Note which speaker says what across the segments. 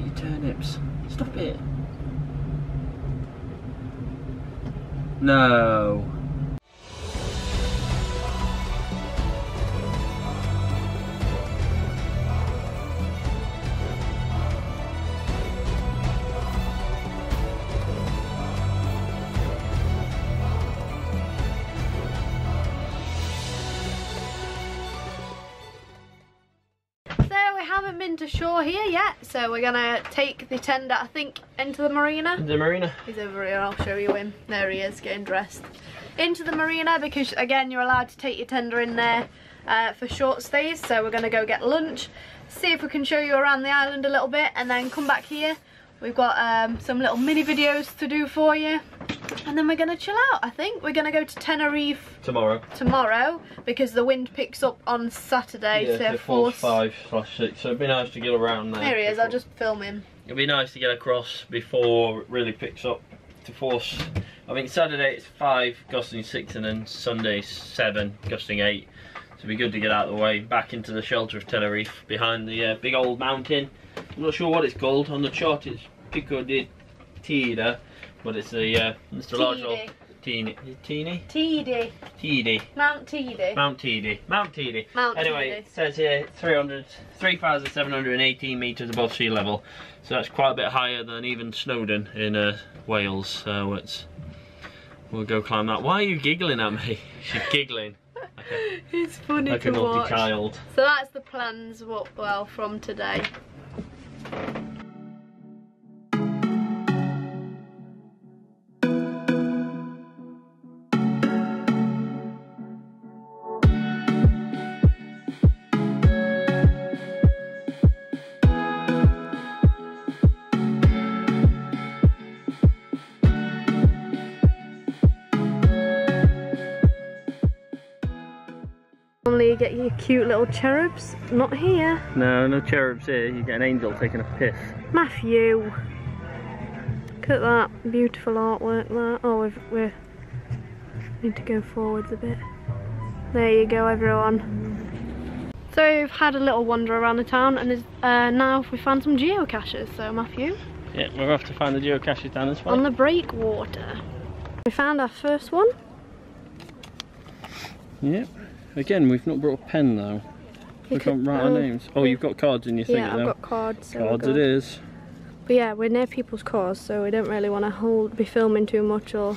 Speaker 1: it, you turnips. Stop it. No.
Speaker 2: Been to shore here yet, so we're gonna take the tender, I think, into the marina.
Speaker 1: The marina.
Speaker 2: He's over here, I'll show you him. There he is, getting dressed. Into the marina because, again, you're allowed to take your tender in there uh, for short stays. So we're gonna go get lunch, see if we can show you around the island a little bit, and then come back here. We've got um, some little mini videos to do for you. And then we're gonna chill out, I think. We're gonna go to Tenerife
Speaker 1: Tomorrow.
Speaker 2: tomorrow because the wind picks up on Saturday
Speaker 1: Yeah, so
Speaker 2: force.
Speaker 1: five, slash six. So it'd be nice to get around there.
Speaker 2: There he is, I'll just film him.
Speaker 1: It'd be nice to get across before it really picks up to force. I think Saturday it's five, gusting six, and then Sunday seven, gusting eight. So it'd be good to get out of the way, back into the shelter of Tenerife, behind the uh, big old mountain. I'm not sure what it's called. On the chart it's Pico de Tida, but it's the uh, the large teeny, teeny,
Speaker 2: Teedy.
Speaker 1: teedy.
Speaker 2: Mount Teedy.
Speaker 1: Mount Teedy. Mount Teedy.
Speaker 2: Mount
Speaker 1: anyway,
Speaker 2: Teedy.
Speaker 1: it says here 300, 3,718 metres above sea level. So that's quite a bit higher than even Snowdon in uh, Wales. So it's we'll go climb that. Why are you giggling at me? She's giggling like
Speaker 2: It's funny
Speaker 1: like a naughty
Speaker 2: watch.
Speaker 1: child.
Speaker 2: So that's the plans, what, well, from today. You get your cute little cherubs, not here.
Speaker 1: No, no cherubs here. You get an angel taking a piss.
Speaker 2: Matthew. Look at that beautiful artwork there. Oh, we've, we need to go forwards a bit. There you go, everyone. So we've had a little wander around the town, and uh, now we found some geocaches. So Matthew,
Speaker 1: Yeah, we're off to find the geocaches down this way.
Speaker 2: on the breakwater. We found our first one.
Speaker 1: Yep. Again, we've not brought a pen though. We can't write our
Speaker 2: oh,
Speaker 1: names. Oh, you've got cards in your thing
Speaker 2: Yeah, I've got cards. So
Speaker 1: Cards it
Speaker 2: good. But yeah, we're near people's cars, so we don't really want to hold, be filming too much, or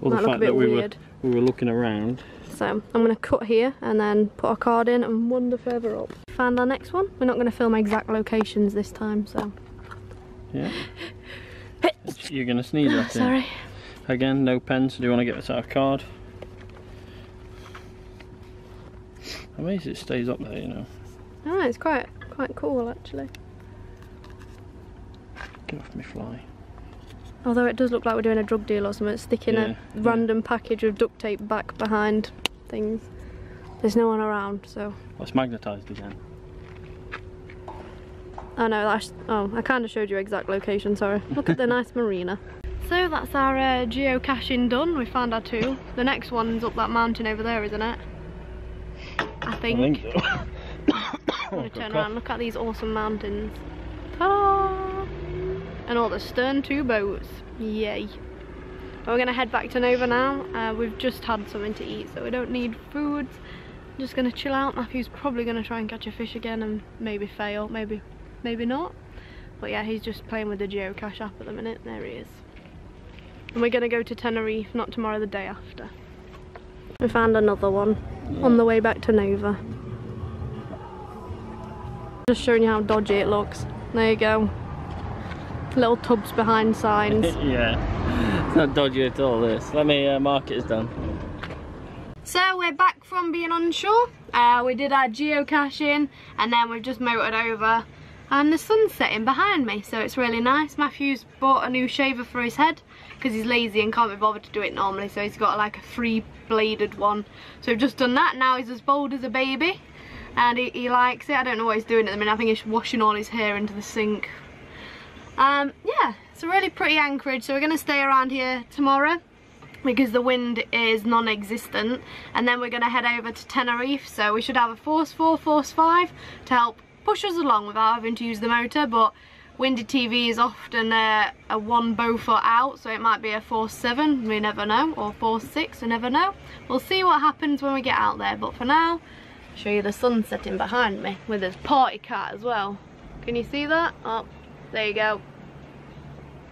Speaker 1: Well, the
Speaker 2: might look a
Speaker 1: fact
Speaker 2: bit
Speaker 1: that we
Speaker 2: weird.
Speaker 1: were we were looking around.
Speaker 2: So I'm going to cut here and then put a card in and wander further up. Find our next one. We're not going to film exact locations this time, so.
Speaker 1: Yeah. You're gonna sneeze at oh, it.
Speaker 2: Sorry.
Speaker 1: Again, no pen, so do you want to get us our card? Amazing it stays up there, you know.
Speaker 2: Oh, it's quite quite cool actually.
Speaker 1: Get off me fly.
Speaker 2: Although it does look like we're doing a drug deal or something, sticking
Speaker 1: Yeah,
Speaker 2: a
Speaker 1: yeah.
Speaker 2: random package of duct tape back behind things. There's no one around, so.
Speaker 1: Well, it's magnetised again.
Speaker 2: Oh no, that's. Oh, I kind of showed you exact location, sorry. Look at the nice marina. So that's our uh, geocaching done. We found our two. The next one's up that mountain over there, isn't it? Think.
Speaker 1: I think so.
Speaker 2: I'm gonna turn around, look at these awesome mountains. Ta-da! And all the stern two boats. Yay. We're gonna head back to Nova now. Uh, we've just had something to eat, so we don't need food. Just gonna chill out. Matthew's probably gonna try and catch a fish again and maybe fail, maybe, maybe not. But yeah, he's just playing with the geocache app at the minute. There he is. And we're gonna go to Tenerife, not tomorrow, the day after. We found another one on the way back to Nova. Just showing you how dodgy it looks. There you go. Little tubs behind signs.
Speaker 1: yeah. It's not dodgy at all, this. Let me uh, mark it as done.
Speaker 2: so we're back from being on shore. Uh, we did our geocaching and then we've just motored over and the sun's setting behind me so it's really nice. Matthew's bought a new shaver for his head because he's lazy and can't be bothered to do it normally so he's got like a three bladed one. So we've just done that. Now he's as bold as a baby and he, he likes it. I don't know what he's doing at the minute. I think he's washing all his hair into the sink. Um, yeah, it's a really pretty anchorage. So we're going to stay around here tomorrow because the wind is non-existent. And then we're going to head over to Tenerife. So we should have a force 4, force 5 to help push us along without having to use the motor. But Windy TV is often a, a one Beaufort out, so it might be a force 7, we never know, or force 6, we never know. We'll see what happens when we get out there, but for now, I'll show you the sun setting behind me with his party cat as well. Can you see that? Oh, there you go.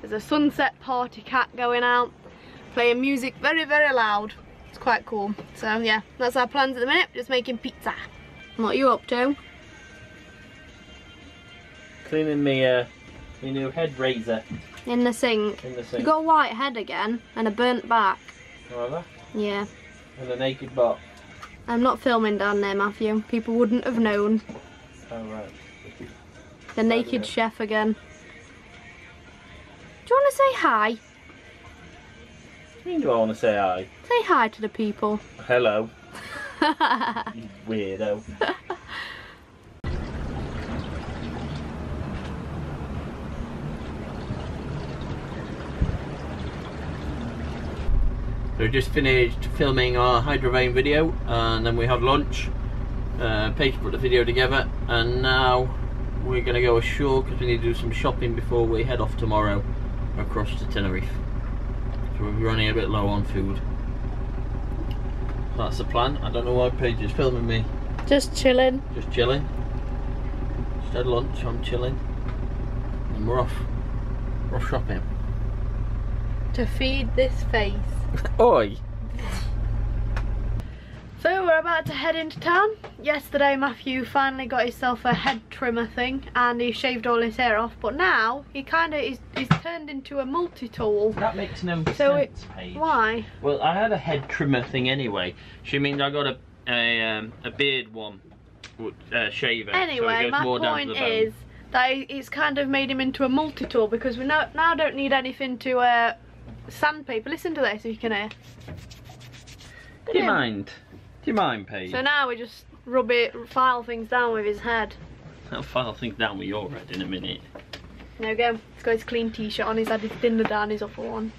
Speaker 2: There's a sunset party cat going out, playing music very, very loud. It's quite cool. So yeah, that's our plans at the minute, just making pizza. What are you up to?
Speaker 1: Cleaning me, uh, my new head razor
Speaker 2: In the sink.
Speaker 1: in the
Speaker 2: You got a white head again and a burnt back.
Speaker 1: However,
Speaker 2: Yeah.
Speaker 1: and a naked butt.
Speaker 2: I'm not filming down there, Matthew. People wouldn't have known.
Speaker 1: Oh right.
Speaker 2: The naked chef again. Do you want to say hi?
Speaker 1: What do I want to say hi?
Speaker 2: Say hi to the people.
Speaker 1: Hello, you weirdo. So we just finished filming our Hydrovane video and then we had lunch. Uh, Paige put the video together and now we're going to go ashore because we need to do some shopping before we head off tomorrow across to Tenerife. So we're running a bit low on food. That's the plan. I don't know why Paige is filming me
Speaker 2: Just chilling.
Speaker 1: just chilling. Just had lunch, I'm chilling. And we're off. We're off shopping.
Speaker 2: To feed this face.
Speaker 1: Oi!
Speaker 2: So we're about to head into town. Yesterday Matthew finally got himself a head trimmer thing and he shaved all his hair off but now he kind of is he's turned into a multi-tool.
Speaker 1: That makes no
Speaker 2: So it-
Speaker 1: sense, Paige.
Speaker 2: Why?
Speaker 1: Well, I had a head trimmer thing anyway. She means I got a a, um, a beard one, uh, shaver.
Speaker 2: Anyway,
Speaker 1: goes
Speaker 2: my
Speaker 1: more down to
Speaker 2: point is that it's kind of made him into a multi-tool because we now, now don't need anything to uh, sandpaper. Listen to this if you can hear.
Speaker 1: Do you mind? Do you mind, Paige?
Speaker 2: So now we just rub it, file things down with his head.
Speaker 1: I'll file things down with your head in a minute.
Speaker 2: There we go. He's got his clean t-shirt on. He's had his dinner down he's his upper one.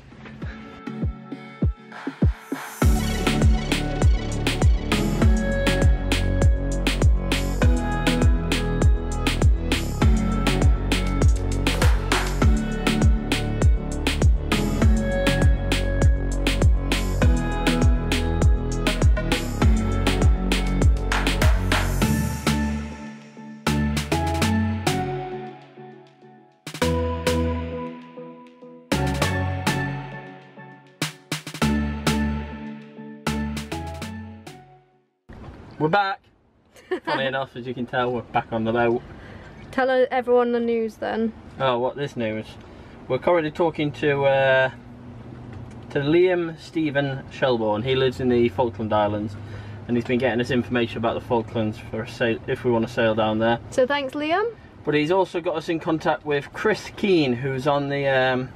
Speaker 1: Back. Funny enough, as you can tell, we're back on the boat.
Speaker 2: Tell everyone the news then.
Speaker 1: Oh, what this news? We're currently talking to uh, to Liam Stephen Shelbourne. He lives in the Falkland Islands, and he's been getting us information about the Falklands for a sail if we want to sail down there.
Speaker 2: So thanks, Liam.
Speaker 1: But he's also got us in contact with Chris Keane, who's on the um,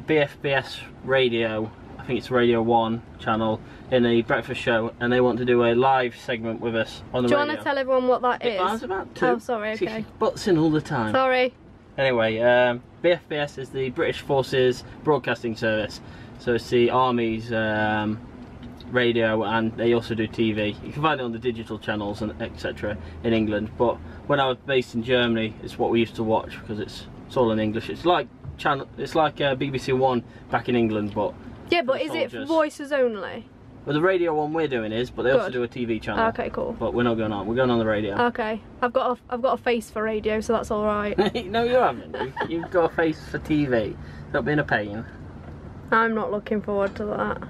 Speaker 1: BFBS radio. I think it's Radio One channel in the breakfast show, and they want to do a live segment with us on the
Speaker 2: Do you
Speaker 1: radio.
Speaker 2: want to tell everyone what that
Speaker 1: I was about to.
Speaker 2: Oh, sorry,
Speaker 1: She
Speaker 2: okay.
Speaker 1: butts in all the time.
Speaker 2: Sorry.
Speaker 1: Anyway, um, BFBS is the British Forces Broadcasting Service. So it's the Army's um, radio and they also do TV. You can find it on the digital channels and etc. in England. But when I was based in Germany, it's what we used to watch because it's, it's all in English. It's like channel. It's like uh, BBC One back in England, but
Speaker 2: Yeah, but is it voices only?
Speaker 1: well, the radio one we're doing is, but they also do a TV channel.
Speaker 2: Ah, okay, cool.
Speaker 1: But we're not going on. We're going on the radio.
Speaker 2: Okay, I've got a, I've got a face for radio, so that's all right.
Speaker 1: no, you haven't. You've- You've got a face for TV. Stop being a pain.
Speaker 2: I'm not looking forward to that.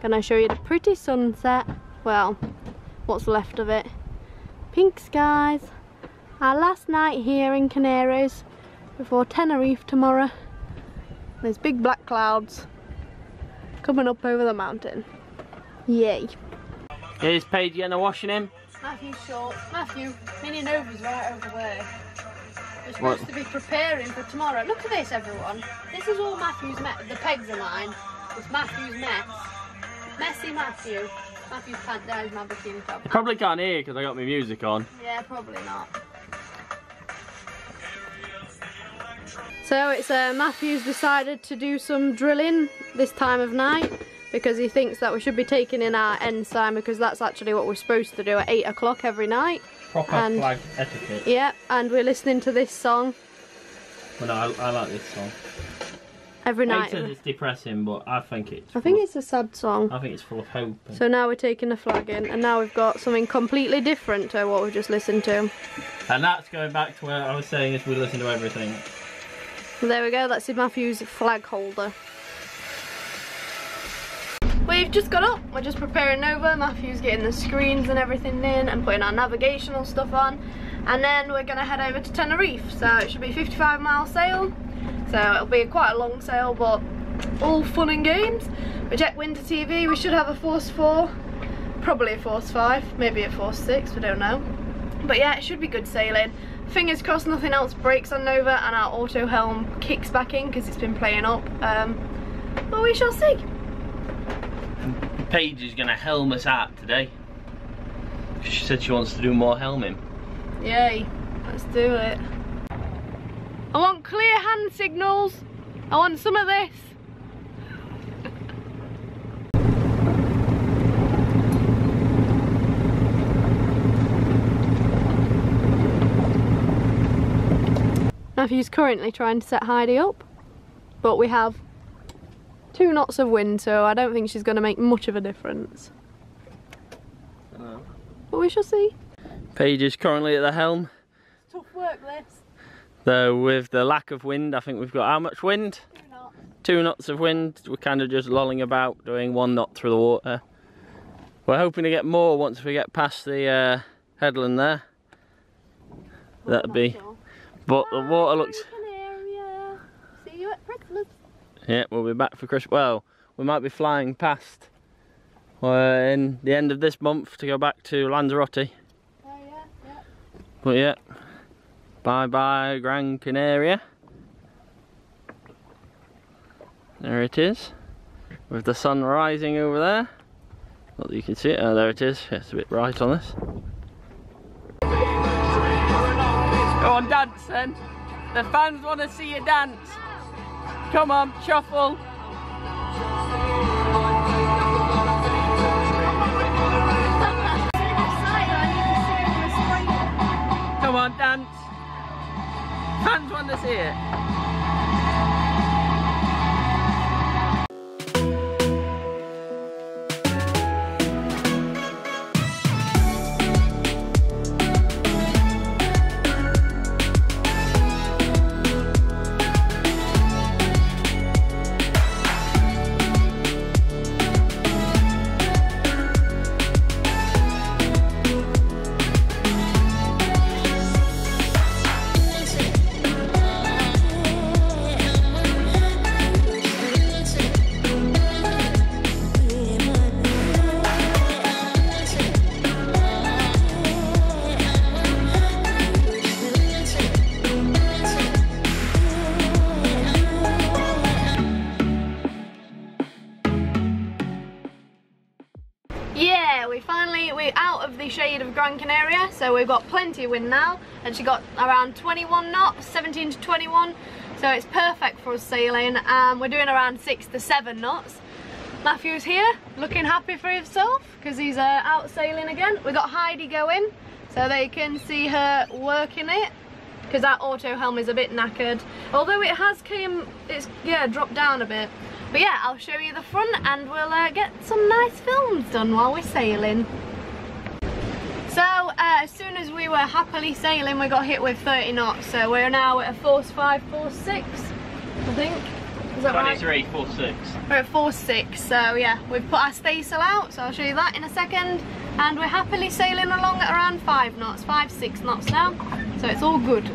Speaker 2: Can I show you the pretty sunset? Well, what's left of it. Pink skies. Our last night here in Canaries before Tenerife tomorrow. There's big black clouds coming up over the mountain. Yay.
Speaker 1: Here's Paige getting a washing him.
Speaker 2: Matthew short. Matthew, Mini Nova's right over there. We're
Speaker 1: What?
Speaker 2: supposed to be preparing for tomorrow. Look at this, everyone. This is all Matthew's mess. The pegs are mine. It's Matthew's mess. Messy Matthew. Matthew's pant down my bikini top.
Speaker 1: You probably can't hear because I got my music on.
Speaker 2: Yeah, probably not. So it's uh, Matthew's decided to do some drilling this time of night because he thinks that we should be taking in our ensign because that's actually what we're supposed to do at 8 o'clock every night.
Speaker 1: Proper
Speaker 2: And-
Speaker 1: flag etiquette.
Speaker 2: Yeah, and we're listening to this song
Speaker 1: Well, no, I, I like this song.
Speaker 2: Every
Speaker 1: Kate
Speaker 2: night.
Speaker 1: says it's depressing, but I think it's.
Speaker 2: I think
Speaker 1: full-
Speaker 2: it's a sad song.
Speaker 1: I think it's full of hope. and-
Speaker 2: So now we're taking the flag in, and now we've got something completely different to what we've just listened to.
Speaker 1: And that's going back to where I was saying as we listen to everything.
Speaker 2: There we go, that's in Matthew's flag holder. We've just got up, we're just preparing over, Matthew's getting the screens and everything in and putting our navigational stuff on. And then we're gonna head over to Tenerife, so it should be a 55 mile sail. So it'll be quite a long sail, but all fun and games. We checked Windy TV, we should have a Force 4, probably a Force 5, maybe a Force 6, we don't know. But yeah, it should be good sailing. Fingers crossed nothing else breaks on Nova and our auto helm kicks back in because it's been playing up. Um, but we shall see.
Speaker 1: Paige is going to helm us out today. She said she wants to do more helming.
Speaker 2: Yay, let's do it. I want clear hand signals. I want some of this. Matthew's currently trying to set Heidi up, but we have two knots of wind, so I don't think she's going to make much of a difference. But we shall see.
Speaker 1: Paige is currently at the helm.
Speaker 2: Tough work this.
Speaker 1: Though with the lack of wind, I think we've got how much wind? Two knots of wind. We're kind of just lolling about, doing one knot through the water. We're hoping to get more once we get past the uh, headland there. That'd be. But the water looks.
Speaker 2: See you at Christmas.
Speaker 1: Yeah, we'll be back for Christmas. Well, we might be flying past uh, in the end of this month to go back to Lanzarote.
Speaker 2: Oh yeah, yeah.
Speaker 1: But yeah, bye bye Gran Canaria. There it is, with the sun rising over there. Well, you can see it. Oh, there it is. It's a bit bright on this. Go on, dance then. The fans want to see you dance. Come on, shuffle.
Speaker 2: 20 wind now and she got around 21 knots 17 to 21 so it's perfect for us sailing. And um, we're doing around 6 to 7 knots. Matthew's here looking happy for himself because he's uh, out sailing again. We got Heidi going so they can see her working it because that auto helm is a bit knackered. Although it has came it's yeah dropped down a bit. But yeah I'll show you the front and we'll uh, get some nice films done while we're sailing. As soon as we were happily sailing, we got hit with 30 knots. So we're now at a force 5, force 6, I think. Is that right?
Speaker 1: 23, 4, 6.
Speaker 2: We're at force 6, so yeah, we've put our staysail out, so I'll show you that in a second. And we're happily sailing along at around 5 knots, 5, 6 knots now. So it's all good.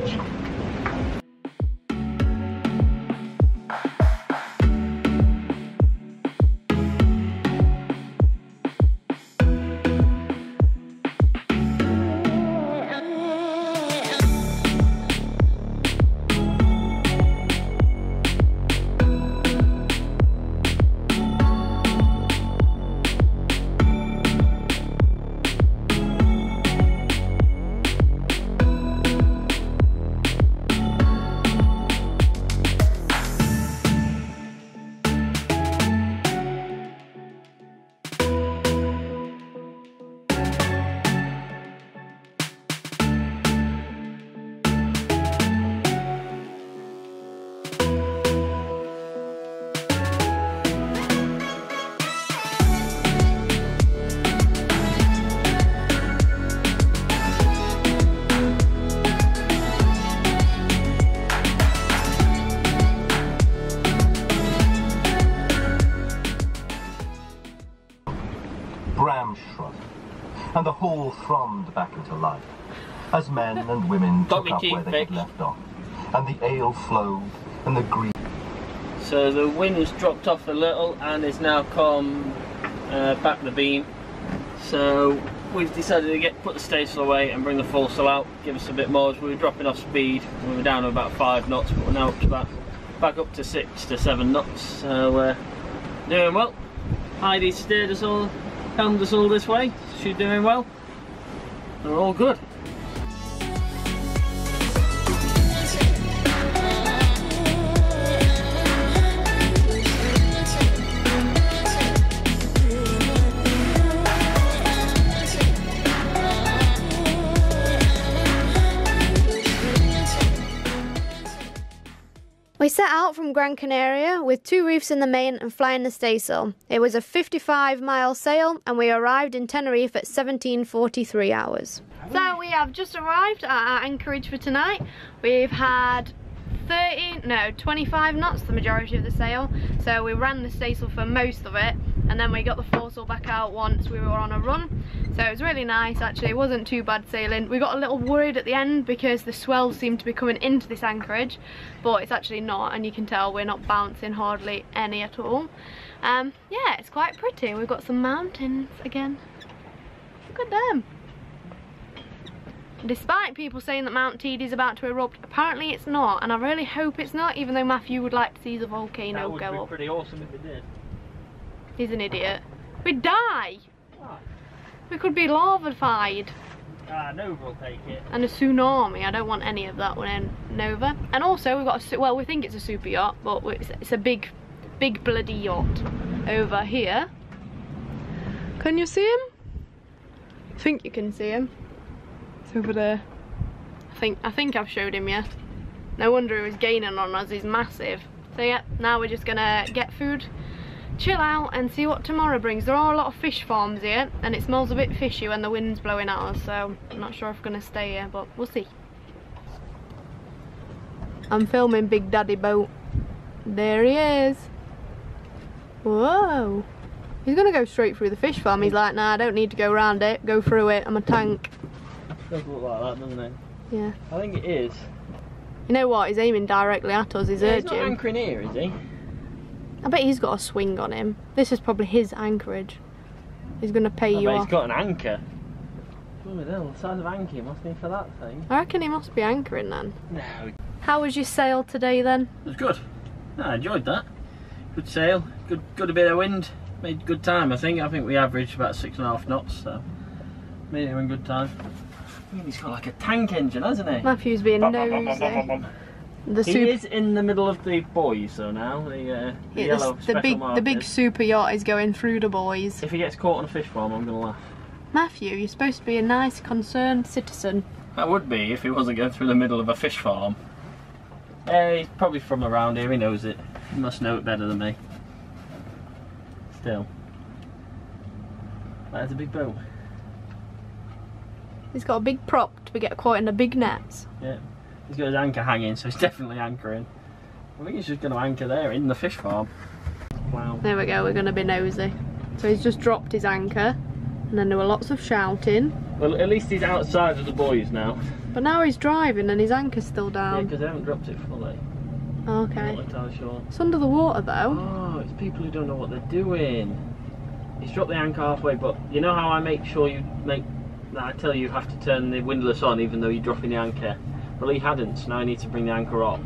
Speaker 3: And the hall thrummed back into life as men and women took up where they had left off, and the ale flowed, and the green.
Speaker 1: So the wind's dropped off a little and is now come uh, back the beam. So we've decided to get put the staysail away and bring the foresail out, give us a bit more as we were dropping off speed. We were down to about five knots, but we're now up to about back up to six to seven knots. So uh, doing well. Heidi steered us all, helmed us all this way. She's doing well. We're all good.
Speaker 2: Gran Canaria with two reefs in the main and flying the staysail. It was a 55 mile sail and we arrived in Tenerife at 1743 hours. So we have just arrived at our anchorage for tonight. We've had 30, no, 25 knots, the majority of the sail. So we ran the staysail for most of it and then we got the foresail back out once we were on a run. So it was really nice actually, it wasn't too bad sailing. We got a little worried at the end because the swells seemed to be coming into this anchorage, but it's actually not and you can tell we're not bouncing hardly any at all. Um, yeah, it's quite pretty. We've got some mountains again. Look at them. Despite people saying that Mount Teed is about to erupt, apparently it's not, and I really hope it's not, even though Matthew would like to see the volcano go
Speaker 1: that would be
Speaker 2: up.
Speaker 1: pretty awesome if it did.
Speaker 2: He's an idiot. We'd die!
Speaker 1: Ah,
Speaker 2: We could be lavafied.
Speaker 1: ah, Nova will take it.
Speaker 2: And a tsunami, I don't want any of that one in Nova. And also we've got a, well we think it's a super yacht, but it's, it's a big, big bloody yacht over here. Can you see him? I think you can see him. Over there. I think, I think I've showed him, yeah. No wonder he was gaining on us, he's massive. So yeah, now we're just gonna get food, chill out and see what tomorrow brings. There are a lot of fish farms here and it smells a bit fishy when the wind's blowing at us so I'm not sure if we're to stay here but we'll see. I'm filming Big Daddy Boat. There he is. Whoa. He's to go straight through the fish farm. He's like, nah, I don't need to go around it. Go through it. I'm a tank.
Speaker 1: Does look like that, doesn't it?
Speaker 2: Yeah.
Speaker 1: I think it is.
Speaker 2: You know what? He's aiming directly at us. He's
Speaker 1: Yeah, he's not anchoring here, is he?
Speaker 2: I bet he's got a swing on him. This is probably his anchorage. He's going to pay
Speaker 1: I
Speaker 2: you
Speaker 1: bet
Speaker 2: off.
Speaker 1: he's got an anchor. Blooming hell, the size of anchor must be for that thing.
Speaker 2: I reckon he must be anchoring then.
Speaker 1: No.
Speaker 2: How was your sail today then?
Speaker 1: It was good. I enjoyed that. Good sail, good good a bit of wind. Made good time, I think. I think we averaged about six and a half knots, so made it in good time. I mean, he's got like a tank engine, hasn't he?
Speaker 2: Matthew's being nosy.
Speaker 1: bum.
Speaker 2: The
Speaker 1: He
Speaker 2: super,
Speaker 1: is in the middle of the buoys though now. The, uh, the
Speaker 2: yeah,
Speaker 1: yellow
Speaker 2: the
Speaker 1: special
Speaker 2: big the big super yacht is going through the buoys.
Speaker 1: If he gets caught on a fish farm, I'm gonna laugh.
Speaker 2: Matthew, you're supposed to be a nice, concerned citizen.
Speaker 1: That would be if he wasn't going through the middle of a fish farm. Eh, he's probably from around here, he knows it. He must know it better than me. Still. That's a big boat.
Speaker 2: He's got a big prop to get caught in the big nets.
Speaker 1: Yeah. He's got his anchor hanging, so he's definitely anchoring. I think he's just going to anchor there in the fish farm. Wow.
Speaker 2: There we go, we're going to be nosy. So he's just dropped his anchor, and then there were lots of shouting.
Speaker 1: Well, at least he's outside of the buoys now.
Speaker 2: But now he's driving and his anchor's still down.
Speaker 1: Yeah,
Speaker 2: down.
Speaker 1: because they haven't dropped it fully. I'm
Speaker 2: okay.
Speaker 1: not entirely sure.
Speaker 2: It's under the water though.
Speaker 1: Oh, it's people who don't know what they're doing. He's dropped the anchor halfway, but you know how I make sure you make that I tell you you have to turn the windlass on even though you're dropping the anchor. Well, he hadn't, so now I need to bring the anchor up.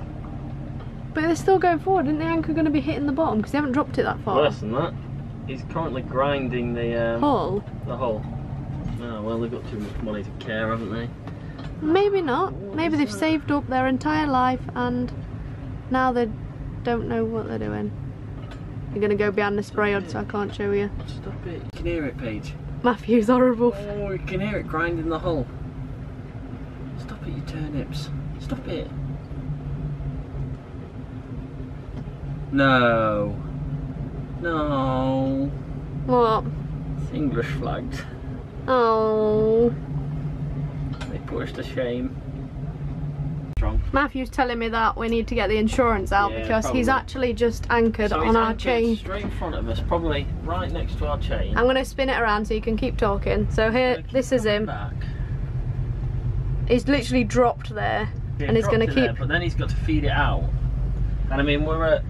Speaker 2: But they're still going forward. Isn't the anchor going to be hitting the bottom? Because they haven't dropped it that far.
Speaker 1: Worse than that, he's currently grinding the um,
Speaker 2: Hull?
Speaker 1: the hull. Oh well, they've got too much money to care, haven't they?
Speaker 2: Maybe not. Maybe they've saved up their entire life and now they don't know what they're doing. You're going to go behind the spray hood so I can't show you.
Speaker 1: Stop it! You can hear it, Paige.
Speaker 2: Matthew's horrible.
Speaker 1: Oh, you can hear it grinding the hull. Stop it, you turnips! Stop it! No. No.
Speaker 2: What?
Speaker 1: It's English flagged.
Speaker 2: Oh.
Speaker 1: They put us to shame. Wrong.
Speaker 2: Matthew's telling me that we need to get the insurance out
Speaker 1: Yeah,
Speaker 2: because he's actually just anchored
Speaker 1: So
Speaker 2: on our
Speaker 1: anchored
Speaker 2: chain.
Speaker 1: straight in front of us, probably right next to our chain.
Speaker 2: I'm gonna spin it around so you can keep talking. So here, this is him.
Speaker 1: Back.
Speaker 2: He's literally dropped there,
Speaker 1: Yeah,
Speaker 2: and he's gonna
Speaker 1: it there,
Speaker 2: keep.
Speaker 1: but then he's got to feed it out. And I mean, we're at.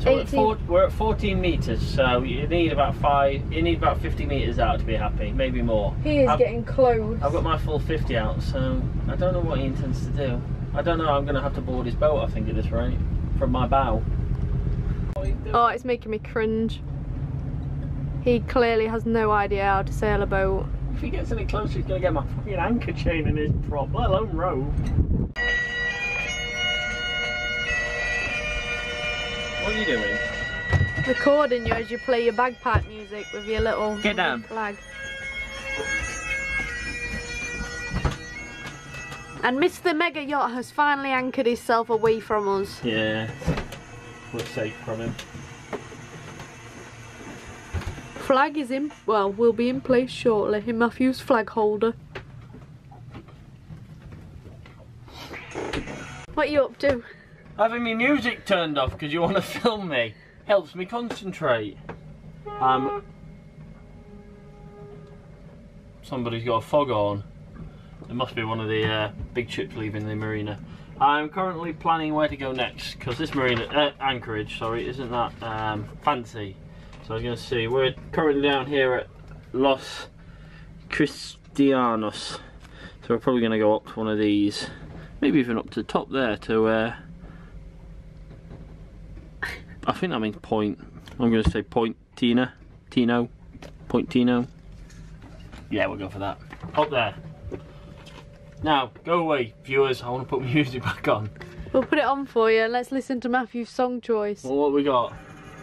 Speaker 1: So we're at, four, we're at 14 meters, so you need about five. You need about 50 meters out to be happy, maybe more.
Speaker 2: He is
Speaker 1: I've,
Speaker 2: getting close.
Speaker 1: I've got my full 50 out, so I don't know what he intends to do. I don't know. I'm going to have to board his boat. I think at this rate, from my bow.
Speaker 2: Oh, it's making me cringe. He clearly has no idea how to sail a boat.
Speaker 1: If he gets any closer, he's going to get my fucking anchor chain in his prop, let alone rope. What are you doing?
Speaker 2: Recording you as you play your bagpipe music with your little
Speaker 1: Get down.
Speaker 2: flag. And Mr. Mega Yacht has finally anchored himself away from us.
Speaker 1: Yeah, we're safe from him.
Speaker 2: Flag is in, well, will be in place shortly in Matthew's flag holder. What are you up to?
Speaker 1: Having my music turned off because you want to film me helps me concentrate. Um, somebody's got a fog on. It must be one of the uh, big ships leaving the marina. I'm currently planning where to go next because this marina, uh, Anchorage, sorry, isn't that um, fancy. So I was going to see. We're currently down here at Los Cristianos. So we're probably going to go up to one of these. Maybe even up to the top there to uh, I think that means point. I'm going to say point Tina. Tino. Point Tino. Yeah, we'll go for that. Up there. Now, go away, viewers. I want to put my music back on.
Speaker 2: We'll put it on for you. Let's listen to Matthew's song choice.
Speaker 1: Well, what we got?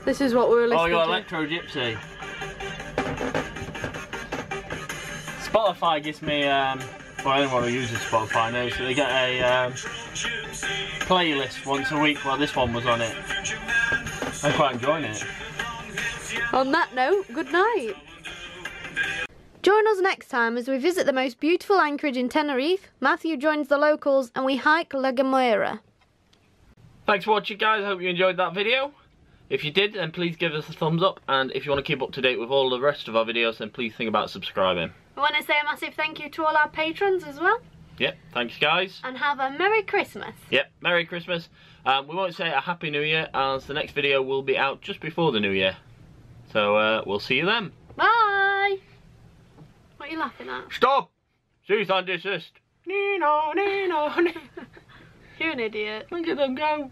Speaker 2: This is what we were
Speaker 1: Oh,
Speaker 2: listening
Speaker 1: we got
Speaker 2: to.
Speaker 1: Electro Gypsy. Spotify gives me, um, well, anyone who uses Spotify knows that they get a um, playlist once a week. Well, this one was on it. I'm quite enjoying it.
Speaker 2: On that note, good night. Join us next time as we visit the most beautiful anchorage in Tenerife. Matthew joins the locals and we hike La Gomera.
Speaker 1: Thanks for watching guys, I hope you enjoyed that video. If you did, then please give us a thumbs up, and if you want to keep up to date with all the rest of our videos, then please think about subscribing.
Speaker 2: I want to say a massive thank you to all our patrons as well,
Speaker 1: Yep, thanks guys.
Speaker 2: and have a Merry Christmas.
Speaker 1: Yep, Merry Christmas. Um, we won't say a Happy New Year, as the next video will be out just before the New Year. So, uh, we'll see you then.
Speaker 2: Bye! What are you laughing at?
Speaker 1: Stop! Cease and desist. Nino, Nino, Nino.
Speaker 2: You're an idiot.
Speaker 1: Look at them go.